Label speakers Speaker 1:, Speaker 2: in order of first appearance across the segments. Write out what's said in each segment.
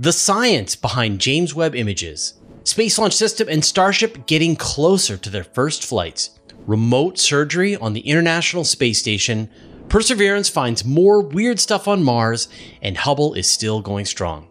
Speaker 1: The science behind James Webb images, Space Launch System and Starship getting closer to their first flights, remote surgery on the International Space Station, Perseverance finds more weird stuff on Mars, and Hubble is still going strong.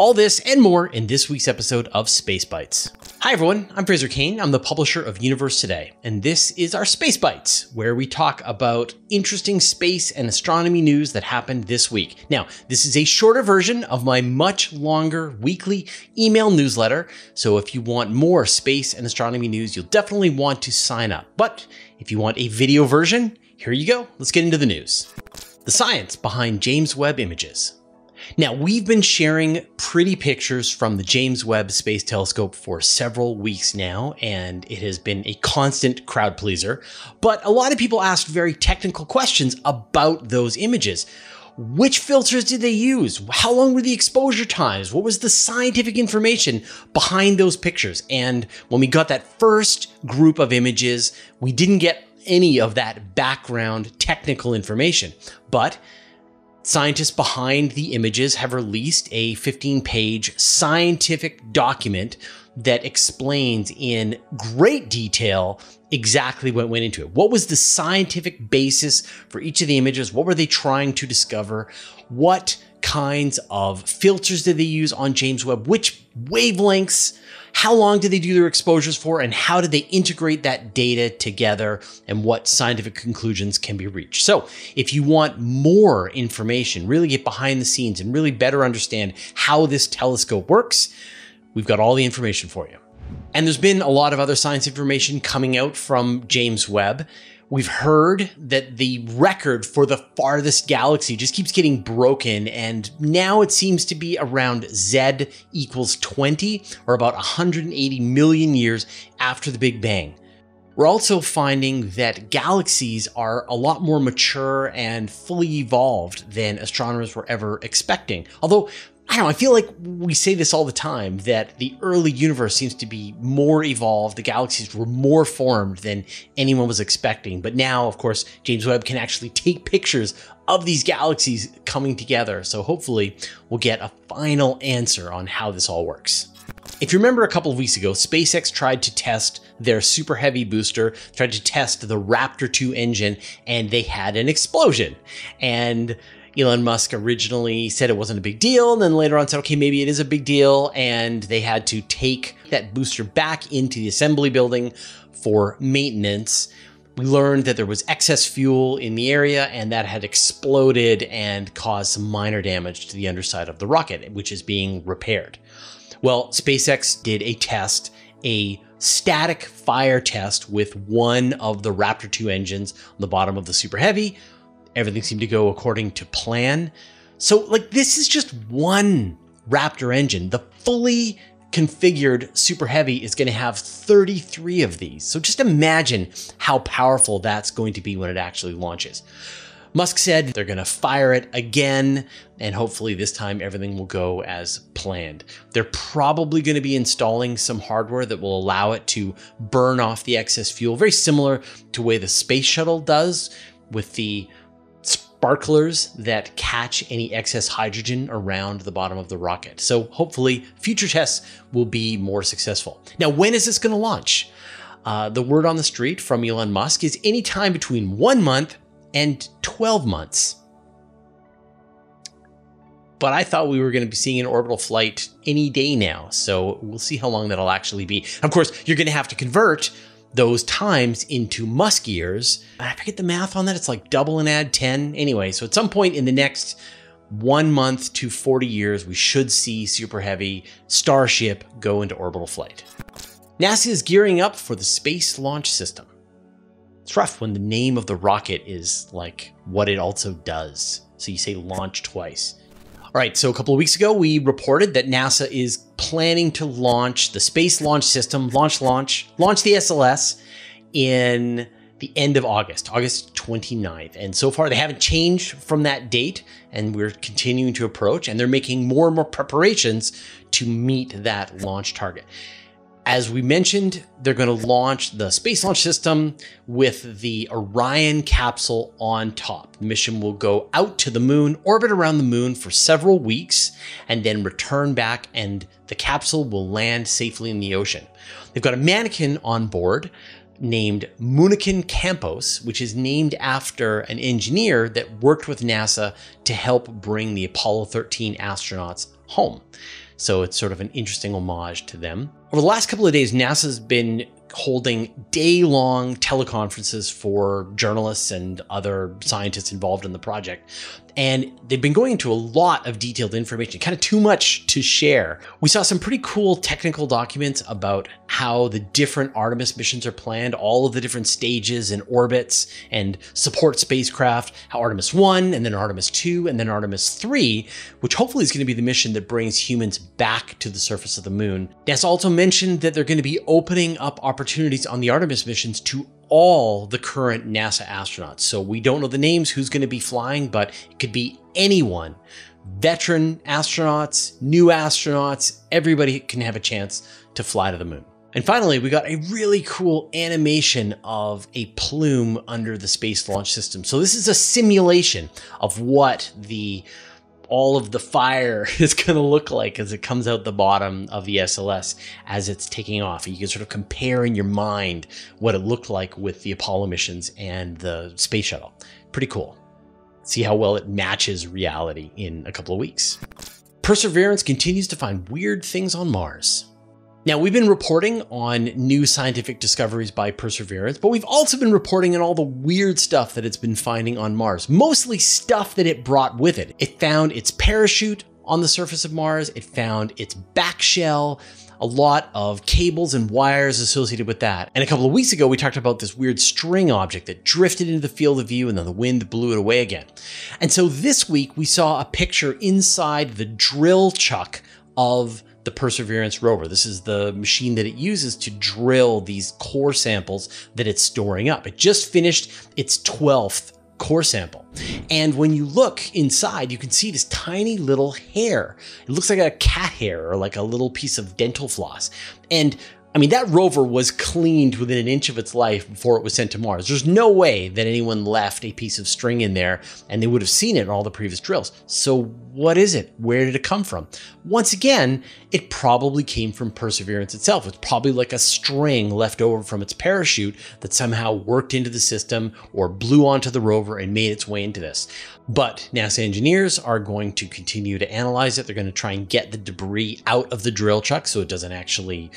Speaker 1: All this and more in this week's episode of Space Bites. Hi everyone, I'm Fraser Cain. I'm the publisher of Universe Today, and this is our Space Bites, where we talk about interesting space and astronomy news that happened this week. Now, this is a shorter version of my much longer weekly email newsletter, so if you want more space and astronomy news, you'll definitely want to sign up. But if you want a video version, here you go. Let's get into the news. The science behind James Webb images. Now, we've been sharing pretty pictures from the James Webb Space Telescope for several weeks now, and it has been a constant crowd pleaser. But a lot of people asked very technical questions about those images. Which filters did they use? How long were the exposure times? What was the scientific information behind those pictures? And when we got that first group of images, we didn't get any of that background technical information. But Scientists behind the images have released a 15 page scientific document that explains in great detail exactly what went into it. What was the scientific basis for each of the images? What were they trying to discover? What kinds of filters did they use on James Webb? Which wavelengths? How long did they do their exposures for? And how did they integrate that data together? And what scientific conclusions can be reached? So, if you want more information, really get behind the scenes and really better understand how this telescope works, we've got all the information for you. And there's been a lot of other science information coming out from James Webb. We've heard that the record for the farthest galaxy just keeps getting broken, and now it seems to be around Z equals 20, or about 180 million years after the Big Bang. We're also finding that galaxies are a lot more mature and fully evolved than astronomers were ever expecting. Although I don't know, I feel like we say this all the time that the early universe seems to be more evolved. The galaxies were more formed than anyone was expecting. But now, of course, James Webb can actually take pictures of these galaxies coming together. So hopefully, we'll get a final answer on how this all works. If you remember a couple of weeks ago, SpaceX tried to test their Super Heavy booster, tried to test the Raptor 2 engine, and they had an explosion. And Elon Musk originally said it wasn't a big deal, and then later on said, okay, maybe it is a big deal, and they had to take that booster back into the assembly building for maintenance. We learned that there was excess fuel in the area and that had exploded and caused some minor damage to the underside of the rocket, which is being repaired. Well, SpaceX did a test, a static fire test with one of the Raptor 2 engines on the bottom of the Super Heavy everything seemed to go according to plan. So, like, this is just one Raptor engine. The fully configured Super Heavy is going to have 33 of these. So, just imagine how powerful that's going to be when it actually launches. Musk said they're going to fire it again, and hopefully this time everything will go as planned. They're probably going to be installing some hardware that will allow it to burn off the excess fuel, very similar to the way the space shuttle does with the sparklers that catch any excess hydrogen around the bottom of the rocket. So hopefully future tests will be more successful. Now, when is this going to launch? Uh, the word on the street from Elon Musk is any time between one month and 12 months. But I thought we were going to be seeing an orbital flight any day now. So we'll see how long that'll actually be. Of course, you're going to have to convert those times into Musk years. I forget the math on that. It's like double and add 10. Anyway, so at some point in the next one month to 40 years, we should see Super Heavy Starship go into orbital flight. NASA is gearing up for the Space Launch System. It's rough when the name of the rocket is like what it also does. So you say launch twice. All right, so a couple of weeks ago, we reported that NASA is planning to launch the Space Launch System, launch, launch, launch the SLS in the end of August, August 29th. And so far, they haven't changed from that date, and we're continuing to approach, and they're making more and more preparations to meet that launch target. As we mentioned, they're going to launch the Space Launch System with the Orion capsule on top. The mission will go out to the moon, orbit around the moon for several weeks, and then return back, and the capsule will land safely in the ocean. They've got a mannequin on board named Moonikin Campos, which is named after an engineer that worked with NASA to help bring the Apollo 13 astronauts home. So it's sort of an interesting homage to them. Over the last couple of days, NASA's been holding day long teleconferences for journalists and other scientists involved in the project. And they've been going into a lot of detailed information, kind of too much to share. We saw some pretty cool technical documents about how the different Artemis missions are planned, all of the different stages and orbits and support spacecraft, how Artemis 1 and then Artemis 2 and then Artemis 3, which hopefully is going to be the mission that brings humans back to the surface of the moon. NASA also mentioned that they're going to be opening up opportunities on the Artemis missions to all the current NASA astronauts. So we don't know the names, who's going to be flying, but it could be anyone. Veteran astronauts, new astronauts, everybody can have a chance to fly to the moon. And finally, we got a really cool animation of a plume under the Space Launch System. So this is a simulation of what the all of the fire is going to look like as it comes out the bottom of the SLS as it's taking off. You can sort of compare in your mind what it looked like with the Apollo missions and the space shuttle. Pretty cool. See how well it matches reality in a couple of weeks. Perseverance continues to find weird things on Mars. Now, we've been reporting on new scientific discoveries by Perseverance, but we've also been reporting on all the weird stuff that it's been finding on Mars, mostly stuff that it brought with it. It found its parachute on the surface of Mars, it found its back shell, a lot of cables and wires associated with that. And a couple of weeks ago, we talked about this weird string object that drifted into the field of view and then the wind blew it away again. And so this week, we saw a picture inside the drill chuck of the Perseverance rover. This is the machine that it uses to drill these core samples that it's storing up. It just finished its 12th core sample. And when you look inside, you can see this tiny little hair. It looks like a cat hair or like a little piece of dental floss. And I mean, that rover was cleaned within an inch of its life before it was sent to Mars. There's no way that anyone left a piece of string in there and they would have seen it in all the previous drills. So, what is it? Where did it come from? Once again, it probably came from Perseverance itself. It's probably like a string left over from its parachute that somehow worked into the system or blew onto the rover and made its way into this. But NASA engineers are going to continue to analyze it. They're going to try and get the debris out of the drill chuck so it doesn't actually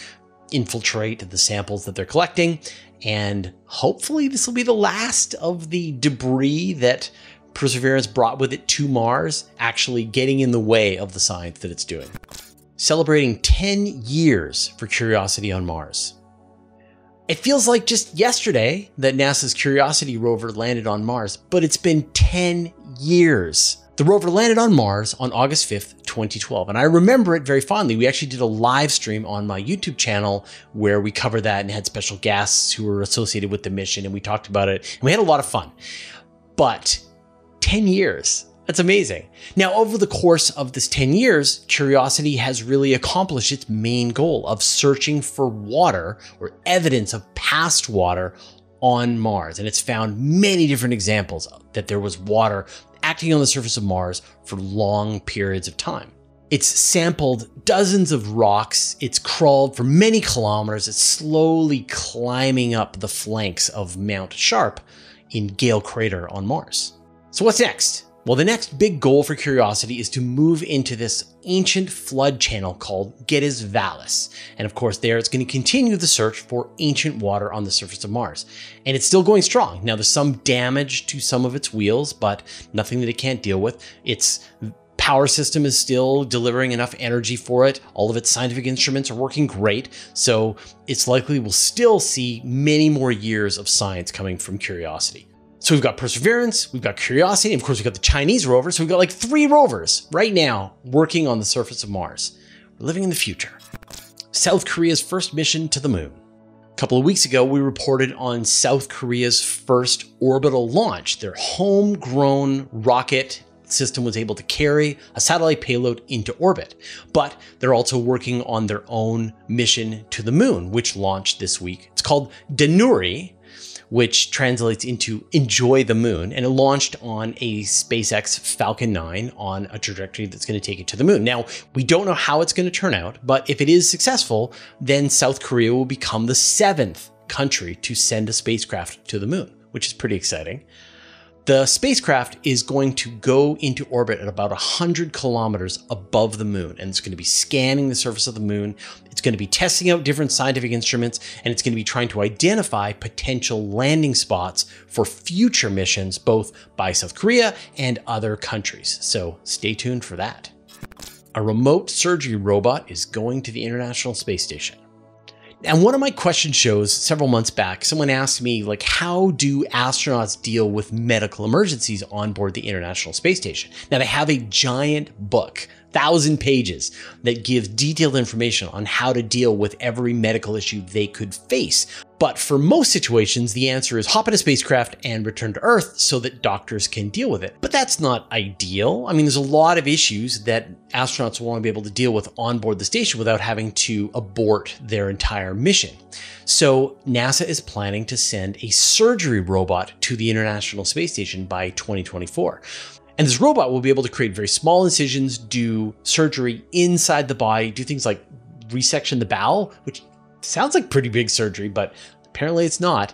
Speaker 1: infiltrate the samples that they're collecting. And hopefully, this will be the last of the debris that Perseverance brought with it to Mars, actually getting in the way of the science that it's doing. Celebrating 10 years for Curiosity on Mars. It feels like just yesterday that NASA's Curiosity rover landed on Mars, but it's been 10 years. The rover landed on Mars on August 5th, 2012, and I remember it very fondly. We actually did a live stream on my YouTube channel where we covered that and had special guests who were associated with the mission, and we talked about it, and we had a lot of fun. But 10 years, that's amazing. Now, over the course of this 10 years, Curiosity has really accomplished its main goal of searching for water or evidence of past water on Mars. And it's found many different examples that there was water acting on the surface of Mars for long periods of time. It's sampled dozens of rocks. It's crawled for many kilometers. It's slowly climbing up the flanks of Mount Sharp in Gale Crater on Mars. So, what's next? Well, the next big goal for Curiosity is to move into this ancient flood channel called Gediz Vallis. And of course, there it's going to continue the search for ancient water on the surface of Mars. And it's still going strong. Now, there's some damage to some of its wheels, but nothing that it can't deal with. Its power system is still delivering enough energy for it. All of its scientific instruments are working great. So it's likely we'll still see many more years of science coming from Curiosity. So we've got Perseverance, we've got Curiosity, and of course we've got the Chinese rover. So we've got like three rovers right now working on the surface of Mars. We're living in the future. South Korea's first mission to the moon. A couple of weeks ago, we reported on South Korea's first orbital launch, their homegrown rocket system was able to carry a satellite payload into orbit. But they're also working on their own mission to the moon, which launched this week. It's called Danuri, which translates into enjoy the moon. And it launched on a SpaceX Falcon 9 on a trajectory that's going to take it to the moon. Now, we don't know how it's going to turn out, but if it is successful, then South Korea will become the seventh country to send a spacecraft to the moon, which is pretty exciting. The spacecraft is going to go into orbit at about 100 kilometers above the moon, and it's going to be scanning the surface of the moon. It's going to be testing out different scientific instruments, and it's going to be trying to identify potential landing spots for future missions, both by South Korea and other countries. So stay tuned for that. A remote surgery robot is going to the International Space Station. And one of my question shows several months back, someone asked me, like, how do astronauts deal with medical emergencies on board the International Space Station? Now, they have a giant book, thousand pages, that gives detailed information on how to deal with every medical issue they could face. But for most situations, the answer is hop in a spacecraft and return to Earth so that doctors can deal with it. But that's not ideal. I mean, there's a lot of issues that astronauts will want to be able to deal with on board the station without having to abort their entire mission. So NASA is planning to send a surgery robot to the International Space Station by 2024. And this robot will be able to create very small incisions, do surgery inside the body, do things like resection the bowel, which sounds like pretty big surgery, but apparently it's not.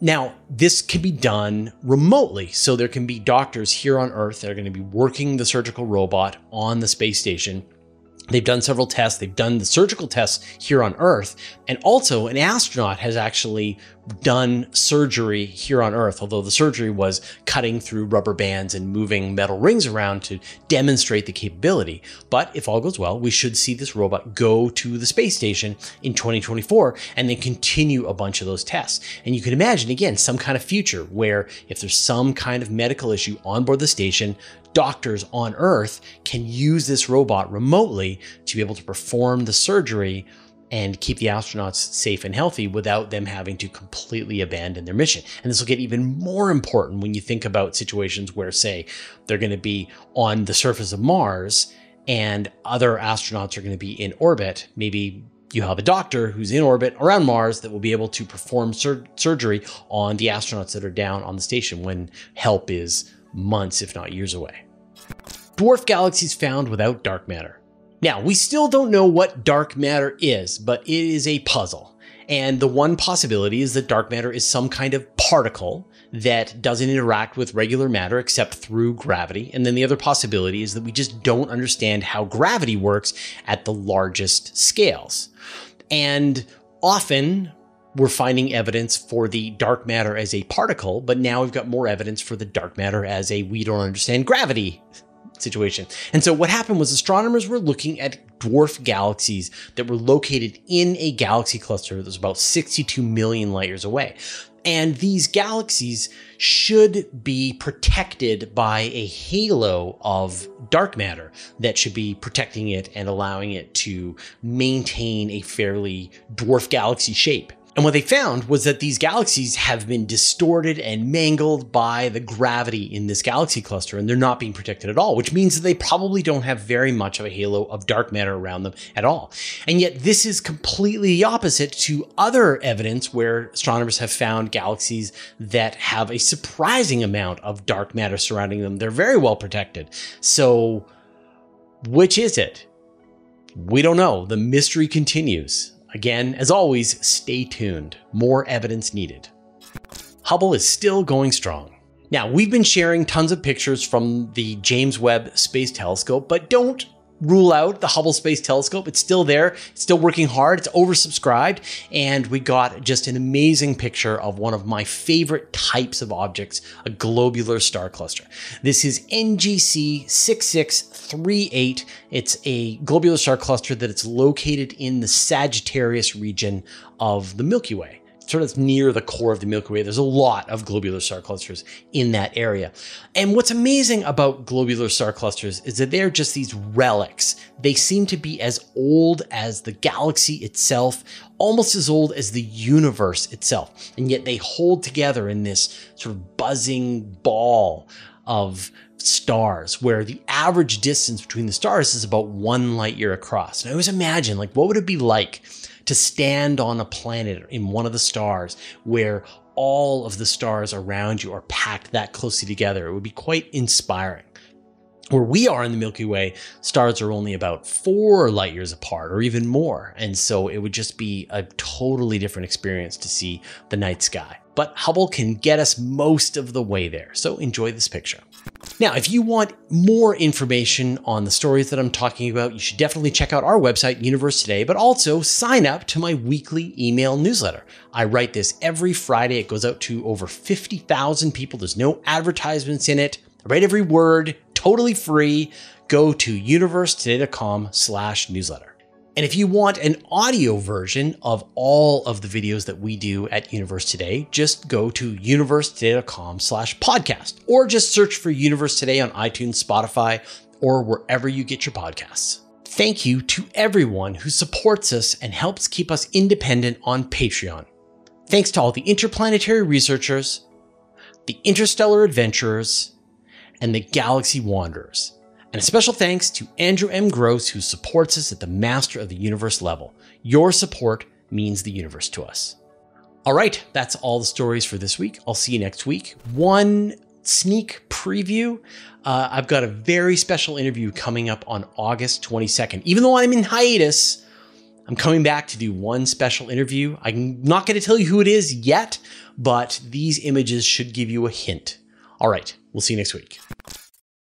Speaker 1: Now, this can be done remotely. So there can be doctors here on Earth that are going to be working the surgical robot on the space station They've done several tests. They've done the surgical tests here on Earth. And also, an astronaut has actually done surgery here on Earth, although the surgery was cutting through rubber bands and moving metal rings around to demonstrate the capability. But if all goes well, we should see this robot go to the space station in 2024 and then continue a bunch of those tests. And you can imagine, again, some kind of future where if there's some kind of medical issue on board the station, doctors on Earth can use this robot remotely to be able to perform the surgery and keep the astronauts safe and healthy without them having to completely abandon their mission. And this will get even more important when you think about situations where, say, they're going to be on the surface of Mars and other astronauts are going to be in orbit. Maybe you have a doctor who's in orbit around Mars that will be able to perform sur- surgery on the astronauts that are down on the station when help is months, if not years away. Dwarf galaxies found without dark matter. Now, we still don't know what dark matter is, but it is a puzzle. And the one possibility is that dark matter is some kind of particle that doesn't interact with regular matter except through gravity. And then the other possibility is that we just don't understand how gravity works at the largest scales. And often we're finding evidence for the dark matter as a particle, but now we've got more evidence for the dark matter as a we don't understand gravity situation. And so what happened was astronomers were looking at dwarf galaxies that were located in a galaxy cluster that was about 62 million light years away. And these galaxies should be protected by a halo of dark matter that should be protecting it and allowing it to maintain a fairly dwarf galaxy shape. And what they found was that these galaxies have been distorted and mangled by the gravity in this galaxy cluster, and they're not being protected at all, which means that they probably don't have very much of a halo of dark matter around them at all. And yet, this is completely the opposite to other evidence where astronomers have found galaxies that have a surprising amount of dark matter surrounding them. They're very well protected. So, which is it? We don't know. The mystery continues. Again, as always, stay tuned. More evidence needed. Hubble is still going strong. Now, we've been sharing tons of pictures from the James Webb Space Telescope, but don't rule out the Hubble Space Telescope. It's still there, it's still working hard, it's oversubscribed, and we got just an amazing picture of one of my favorite types of objects, a globular star cluster. This is NGC 6638. It's a globular star cluster that it's located in the Sagittarius region of the Milky Way sort of near the core of the Milky Way. There's a lot of globular star clusters in that area. And what's amazing about globular star clusters is that they're just these relics. They seem to be as old as the galaxy itself, almost as old as the universe itself. And yet they hold together in this sort of buzzing ball of stars where the average distance between the stars is about one light year across. And I always imagine, like, what would it be like to stand on a planet in one of the stars where all of the stars around you are packed that closely together? It would be quite inspiring where we are in the Milky Way, stars are only about four light years apart or even more. And so it would just be a totally different experience to see the night sky. But Hubble can get us most of the way there. So enjoy this picture. Now, if you want more information on the stories that I'm talking about, you should definitely check out our website, Universe Today, but also sign up to my weekly email newsletter. I write this every Friday. It goes out to over 50,000 people. There's no advertisements in it. I write every word totally free. Go to universetoday.com slash newsletter. And if you want an audio version of all of the videos that we do at Universe Today, just go to universetoday.com slash podcast or just search for Universe Today on iTunes, Spotify, or wherever you get your podcasts. Thank you to everyone who supports us and helps keep us independent on Patreon. Thanks to all the interplanetary researchers, the interstellar adventurers, and the Galaxy Wanderers. And a special thanks to Andrew M. Gross, who supports us at the Master of the Universe level. Your support means the universe to us. All right, that's all the stories for this week. I'll see you next week. One sneak preview. Uh, I've got a very special interview coming up on August 22nd. Even though I'm in hiatus, I'm coming back to do one special interview. I'm not going to tell you who it is yet, but these images should give you a hint. All right, we'll see you next week.